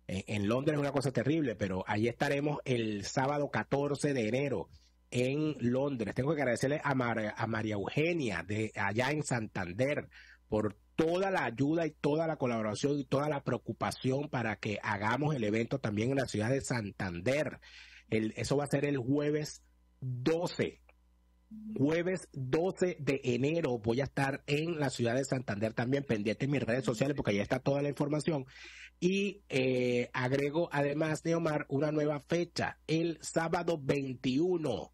en, Londres es una cosa terrible, pero ahí estaremos el sábado 14 de enero en Londres. Tengo que agradecerle a, a María Eugenia de allá en Santander por toda la ayuda y toda la colaboración y toda la preocupación para que hagamos el evento también en la ciudad de Santander. Eso va a ser el jueves 12. Jueves 12 de enero voy a estar en la ciudad de Santander también pendiente en mis redes sociales porque ahí está toda la información. Y eh, agrego además, Neomar, una nueva fecha, el sábado 21.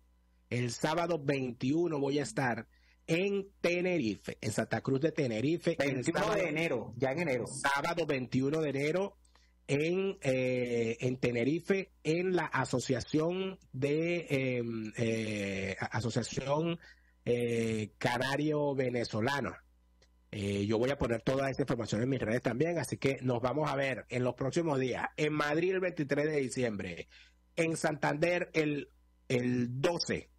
El sábado 21 voy a estar en Tenerife, en Santa Cruz de Tenerife. 21 de enero, ya en enero. Sábado 21 de enero en, eh, en Tenerife, en la Asociación de em, eh, Asociación eh, Canario Venezolano. yo voy a poner toda esta información en mis redes también, así que nos vamos a ver en los próximos días. En Madrid el 23 de diciembre, en Santander el, el 12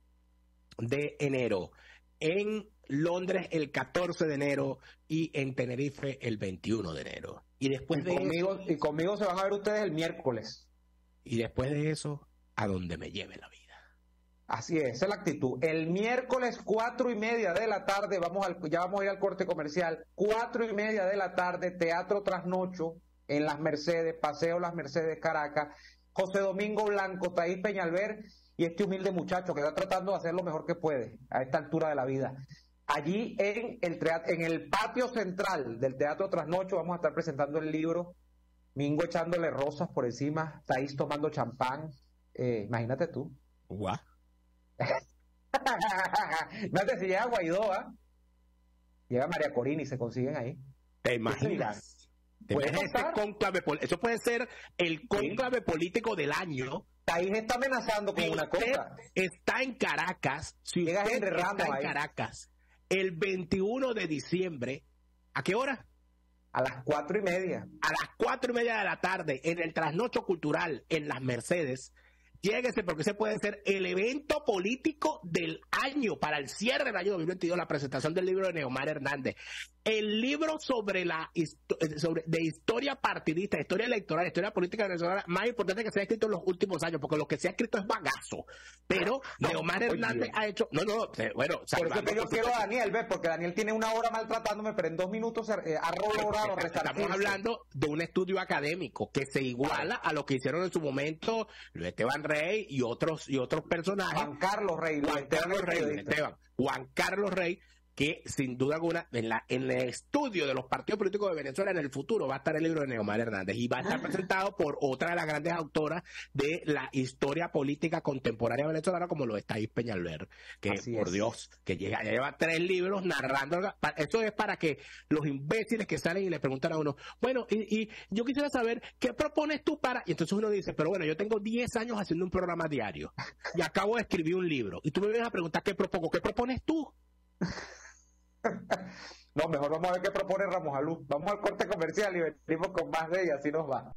de enero, en Londres el 14 de enero y en Tenerife el 21 de enero. Y después de conmigo, y conmigo se van a ver ustedes el miércoles. Y después de eso, a donde me lleve la vida. Así es, esa es la actitud. El miércoles cuatro y media de la tarde, vamos al, ya vamos a ir al corte comercial, cuatro y media de la tarde, Teatro Trasnocho, en Las Mercedes, Paseo Las Mercedes, Caracas, José Domingo Blanco, Taís Peñalver y este humilde muchacho que está tratando de hacer lo mejor que puede a esta altura de la vida. Allí en el, en el patio central del Teatro Trasnocho vamos a estar presentando el libro Mingo echándole rosas por encima, Taís tomando champán. Eh, imagínate tú. Guau. Imagínate si llega Guaidó, ¿ah? Llega María Corina y se consiguen ahí. ¿Te imaginas? eso puede ser el cónclave político del año Taís está amenazando con una cosa. Está en Caracas. Si está en Caracas el 21 de diciembre, ¿a qué hora? A las cuatro y media. A las cuatro y media de la tarde, en el trasnocho cultural en las Mercedes, Lléguese porque ese puede ser el evento político del año para el cierre del año 2022, la presentación del libro de Neomar Hernández. El libro sobre la eh, sobre, de historia partidista, historia electoral, historia política venezolana, más importante que se ha escrito en los últimos años, porque lo que se ha escrito es bagazo. Pero Neomar Hernández ha hecho. No, no, eh, bueno. Por eso que yo quiero a Daniel, ¿ves? Porque Daniel tiene una hora maltratándome, pero en dos minutos eh, ha logrado Estamos hablando de un estudio académico que se iguala a lo que hicieron en su momento Luis Esteban Rey y otros, y otros personajes. Juan Carlos Rey. Juan Carlos Rey, Esteban. Juan Carlos Rey que sin duda alguna en, la, en el estudio de los partidos políticos de Venezuela en el futuro va a estar el libro de Neomar Hernández y va a estar ah. presentado por otra de las grandes autoras de la historia política contemporánea venezolana como lo está Peñalver, que por Dios, que llega, ya lleva tres libros narrando, esto es para que los imbéciles que salen y le preguntan a uno, bueno, y, y yo quisiera saber, ¿qué propones tú para? Y entonces uno dice, pero bueno, yo tengo 10 años haciendo un programa diario y acabo de escribir un libro y tú me vienes a preguntar qué propongo, ¿qué propones tú? no, mejor vamos a ver qué propone Ramos Alú. Vamos al corte comercial y venimos con más de ella, así nos va.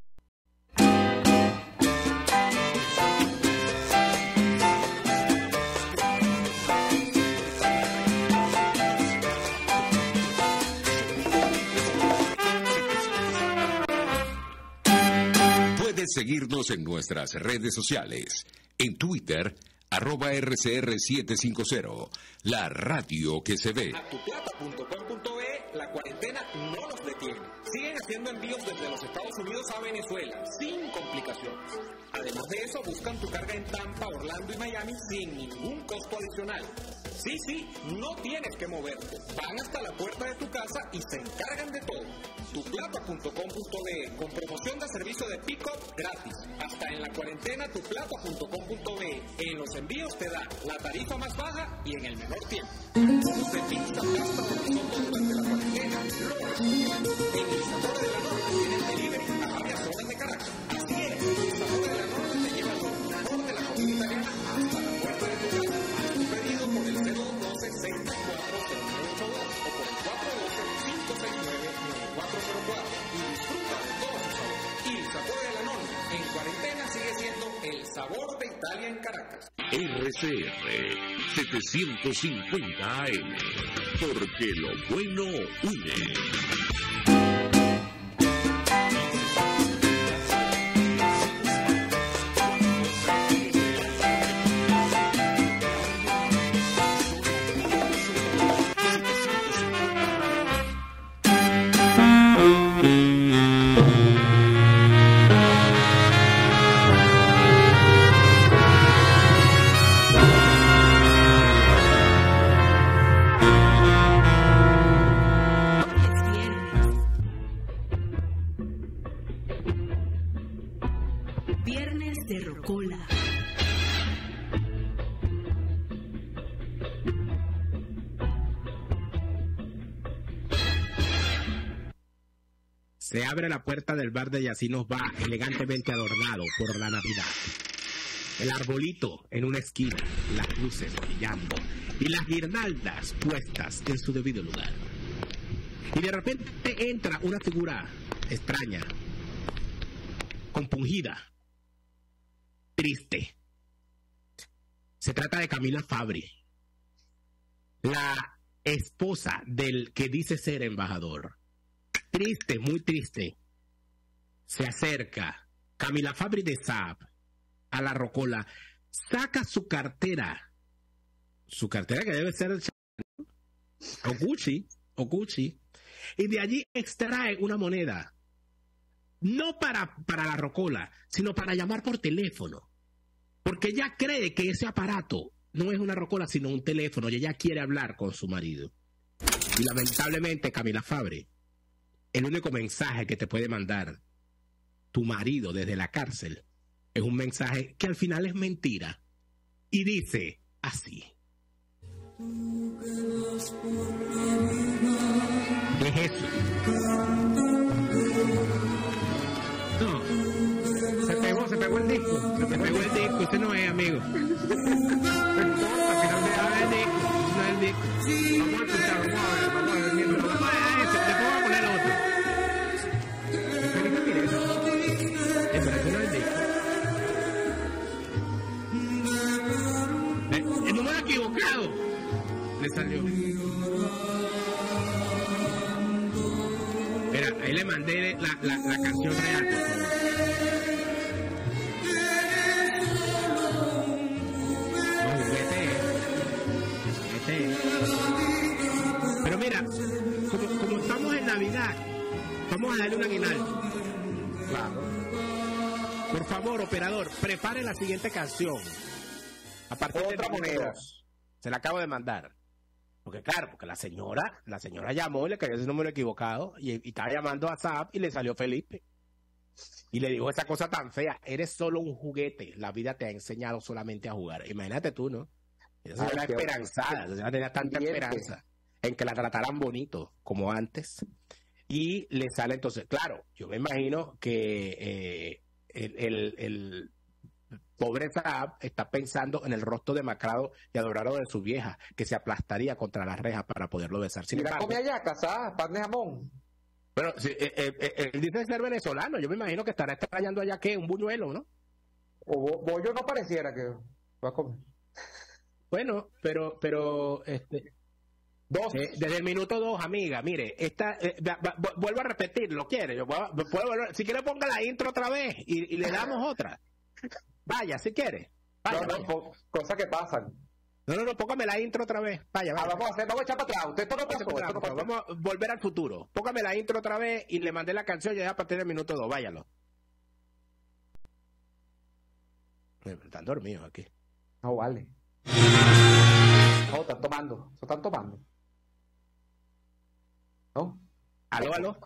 Puedes seguirnos en nuestras redes sociales. En Twitter, arroba RCR750, la radio que se ve. A la cuarentena no nos detiene. Siguen haciendo envíos desde los Estados Unidos a Venezuela, sin complicaciones. Además de eso, buscan tu carga en Tampa, Orlando y Miami sin ningún costo adicional. Sí, sí, no tienes que moverte. Van hasta la puerta de tu casa y se encargan de todo. Tuplata.com.be con promoción de servicio de pick-up gratis. Hasta en la cuarentena tuplata.com.be. En los envíos te da la tarifa más baja y en el menor tiempo. El sabor de la norma tienen delivery a varias zonas de Caracas. Así es, el sabor de la norma te lleva lo mejor de la comida italiana hasta la puerta de tu casa. Tu pedido por el 012 64 o por el 469 9404 y disfruta de todos sus sabores. Y el sabor de la norma en cuarentena sigue siendo el sabor de Italia en Caracas. RCR 750 AM porque lo bueno une. Se abre la puerta del bar de y así nos va, elegantemente adornado por la Navidad. El arbolito en una esquina, las luces brillando y las guirnaldas puestas en su debido lugar. Y de repente entra una figura extraña, compungida, triste. Se trata de Camila Fabri, la esposa del que dice ser embajador. Triste, muy triste. Se acerca Camila Fabri de Saab a la rocola, saca su cartera, su cartera que debe ser o Gucci, o Gucci, y de allí extrae una moneda. No para, para la rocola, sino para llamar por teléfono. Porque ella cree que ese aparato no es una rocola, sino un teléfono, y ella quiere hablar con su marido. Y lamentablemente, Camila Fabre, el único mensaje que te puede mandar tu marido desde la cárcel es un mensaje que al final es mentira. Y dice así. ¿Qué es eso? No. Se pegó, se pegó el disco. Se pegó el disco. Ese no es, amigo. No es el disco. Vamos a escuchar, vamos a ver, vamos a ver. Por favor, operador, prepare la siguiente canción. A partir de Otra moneda. dos. Se la acabo de mandar. Porque claro, porque la señora, la señora llamó, le cayó ese número equivocado y, y estaba llamando a Zap y le salió Felipe. Y le dijo esa cosa tan fea, eres solo un juguete, la vida te ha enseñado solamente a jugar. Imagínate tú, ¿no? Esa qué- esperanzada, esa tenía tanta esperanza en que la trataran bonito, como antes. Y le sale entonces, claro, yo me imagino que eh, el, el- el pobre Saab está pensando en el rostro demacrado y adorado de su vieja, que se aplastaría contra las rejas para poderlo besar. Sin embargo, come allá, casada, pan de jamón. bueno, sí, eh, eh, eh, él dice ser venezolano, yo me imagino que estará extrañando allá que un buñuelo, ¿no? O bo- bollo no pareciera que va a comer. Bueno, pero, pero, este, Dos. eh, desde el minuto dos, amiga, mire, esta, eh, va- va- vu- vuelvo a repetir, lo quiere, yo puedo- puedo volver- si quiere ponga la intro otra vez y, y le damos otra. Vaya, si quiere. Vaya, No, no, vaya. cosas que pasan. No, no, no, póngame la intro otra vez. Vaya, Ah, vaya. vamos a hacer, vamos a echar para atrás. Usted esto no pasó, Vamos, a volver al futuro. Póngame la intro otra vez y le mandé la canción ya a partir del minuto dos. Váyalo. Eh, Están dormidos aquí. No, vale. No, están tomando. Se están tomando. ¿No? Aló, aló.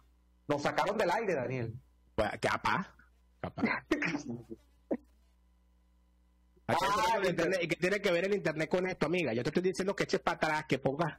Nos sacaron del aire, Daniel. Capaz. Capaz. ¿A qué tiene tiene que ver el internet con esto, amiga? Yo te estoy diciendo que eches para atrás, que pongas.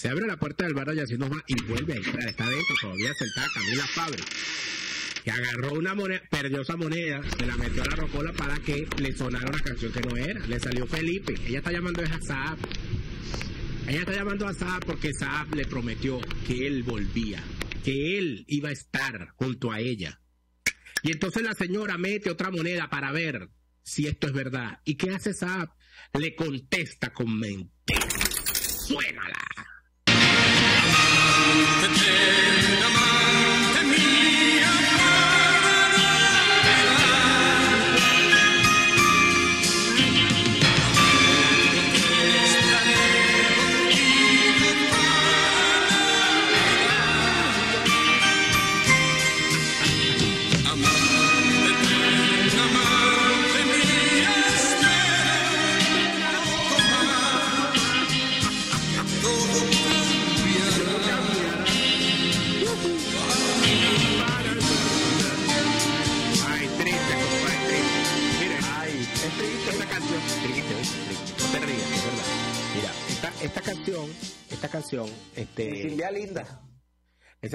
Se abre la puerta del bar de Yacine Osma y vuelve a entrar. Está dentro, todavía sentada Camila Fabri. Que agarró una moneda, perdió esa moneda, se la metió a la rocola para que le sonara una canción que no era. Le salió Felipe. Ella está llamando a Saab. Ella está llamando a Saab porque Saab le prometió que él volvía, que él iba a estar junto a ella. Y entonces la señora mete otra moneda para ver si esto es verdad. ¿Y qué hace Saab? Le contesta con mentira. ¡Suénala!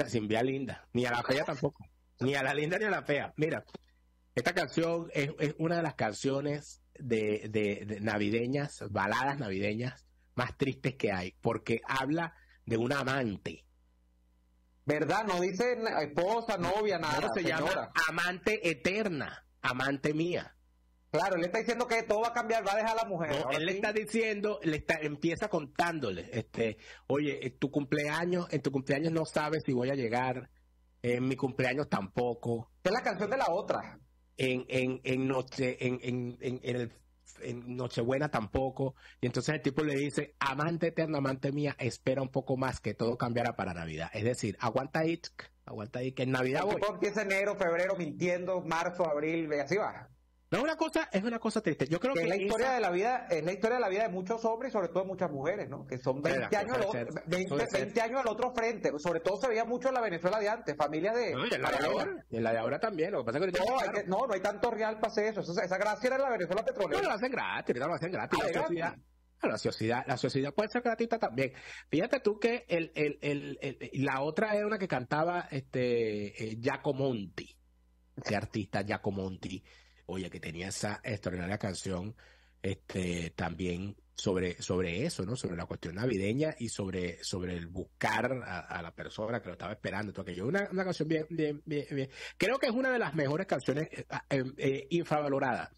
Sin vía linda. Ni a la fea tampoco. Ni a la linda ni a la fea. Mira, esta canción es, una de las canciones de, de, navideñas, baladas navideñas más tristes que hay, porque habla de una amante. ¿Verdad? No dice esposa, novia, nada. No, se llama amante eterna, amante mía. Claro, él está diciendo que todo va a cambiar, va a dejar a la mujer. él le está diciendo, le está, empieza contándole, este, oye, tu cumpleaños, en tu cumpleaños no sabes si voy a llegar, en mi cumpleaños tampoco. Es la canción de la otra. En, en, en noche, en, en, en, el en Nochebuena tampoco. Y entonces el tipo le dice, amante eterna, amante mía, espera un poco más que todo cambiará para Navidad. Es decir, aguanta ahí, aguanta ahí que en Navidad voy. empieza enero, febrero mintiendo, marzo, abril, y así va. No, una cosa, es una cosa triste. Yo creo que, la historia de la vida, es la historia de la vida de muchos hombres y sobre todo de muchas mujeres, ¿no? Que son 20 años, al otro, 20, años al otro frente. Sobre todo se veía mucho en la Venezuela de antes, familias de. No, y en la de ahora. en la de ahora también. Lo que pasa es que no, hay no, no hay tanto real para hacer eso. Esa, gracia era en la Venezuela petrolera. No, lo hacen gratis, lo hacen gratis. Ah, la, sociedad, la sociedad, puede ser gratuita también. Fíjate tú que el, el, el, la otra era una que cantaba este eh, Giacomonti, ese artista Giacomonti oye, que tenía esa extraordinaria canción este, también sobre, sobre eso, ¿no? Sobre la cuestión navideña y sobre, sobre el buscar a, la persona que lo estaba esperando. Todo aquello. Una, una canción bien, bien, bien, Creo que es una de las mejores canciones eh, eh, eh, infravaloradas.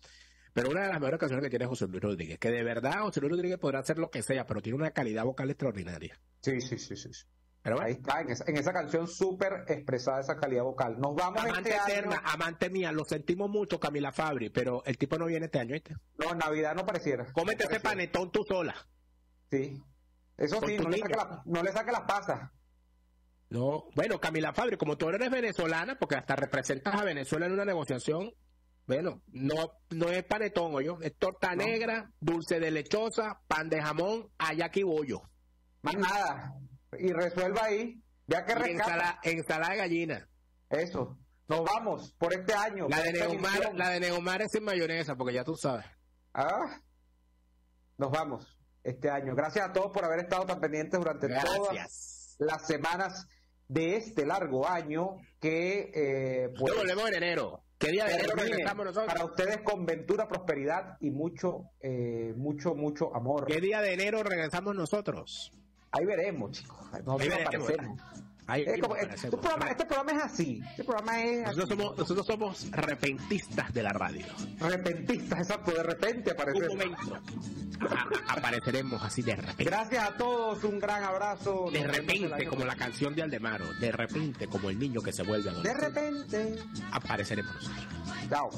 Pero una de las mejores canciones que tiene José Luis Rodríguez, que de verdad José Luis Rodríguez podrá hacer lo que sea, pero tiene una calidad vocal extraordinaria. Sí, sí, sí, sí. Pero ahí está, en esa, canción súper expresada esa calidad vocal. Nos vamos amante este eterna, amante mía, lo sentimos mucho, Camila Fabri, pero el tipo no viene este año, ¿viste? No, Navidad no pareciera. Cómete ese panetón tú sola. Sí. Eso sí, no le, saque la, no le saque las pasas. No, bueno, Camila Fabri, como tú eres venezolana, porque hasta representas a Venezuela en una negociación, bueno, no, no es panetón, oye, es torta negra, dulce de lechosa, pan de jamón, ayaki bollo. Más nada y resuelva ahí. Vea que rescata. Ensalada, de gallina. Eso. Nos vamos por este año. La de, Neumar, la de Neumar es sin mayonesa, porque ya tú sabes. Ah. Nos vamos este año. Gracias a todos por haber estado tan pendientes durante todas las semanas de este largo año que eh, pues, volvemos en enero. ¿Qué día de enero regresamos nosotros? Para ustedes con ventura, prosperidad y mucho, eh, mucho, mucho amor. ¿Qué día de enero regresamos nosotros? Ahí veremos, chicos. Ahí veremos. este, programa, este, programa, es así. Este programa es nosotros, Somos, nosotros somos repentistas de la radio. Repentistas, exacto. De repente aparecemos. Un momento. apareceremos así de repente. Gracias a todos. Un gran abrazo. De repente, como la canción de Aldemaro. De repente, como el niño que se vuelve a De repente. Apareceremos nosotros. Chao.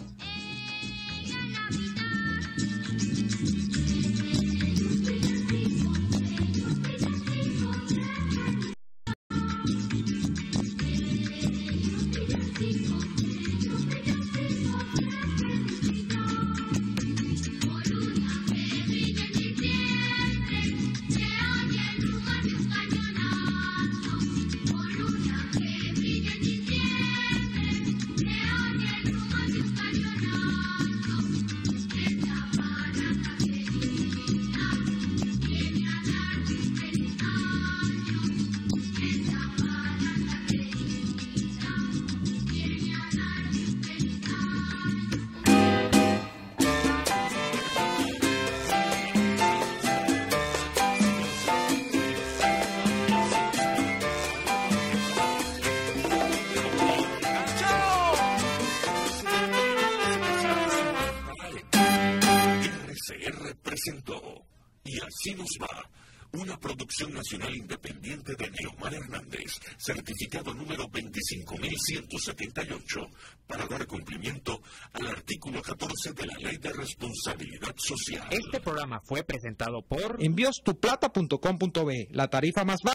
Programa fue presentado por enviostuplata.com.be, la tarifa más baja